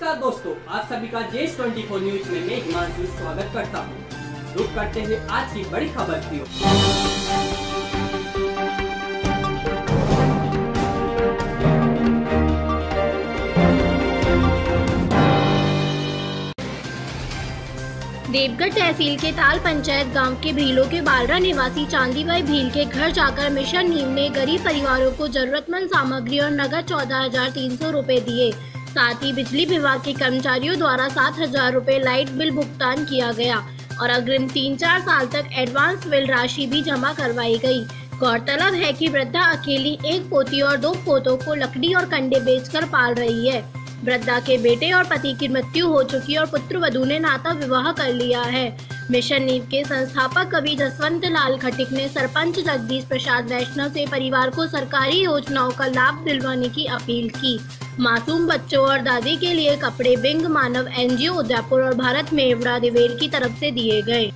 नमस्कार दोस्तों, आप सभी का जेस ट्वेंटी फोर न्यूज़ में मैं हिमांशु स्वागत करता हूँ। रुक करते हैं आज की बड़ी खबर की देवगढ़ तहसील के ताल पंचायत गाँव के भीलों के बालरा निवासी चांदीबाई भील के घर जाकर मिशन नीम ने गरीब परिवारों को जरूरतमंद सामग्री और नगद चौदह हज़ार तीन सौ रूपए दिए। साथ ही बिजली विभाग के कर्मचारियों द्वारा सात हज़ार रूपए लाइट बिल भुगतान किया गया और अग्रिम तीन चार साल तक एडवांस बिल राशि भी जमा करवाई गई। गौरतलब है कि वृद्धा अकेली एक पोती और दो पोतों को लकड़ी और कंडे बेचकर पाल रही है। वृद्धा के बेटे और पति की मृत्यु हो चुकी और पुत्र वधु ने नाता विवाह कर लिया है। मिशन नीव के संस्थापक कवि जसवंत लाल खटिक ने सरपंच जगदीश प्रसाद वैष्णव से परिवार को सरकारी योजनाओं का लाभ दिलवाने की अपील की। मासूम बच्चों और दादी के लिए कपड़े बिंग मानव एनजीओ उदयपुर और भारत में एवड़ा दिवेर की तरफ़ से दिए गए।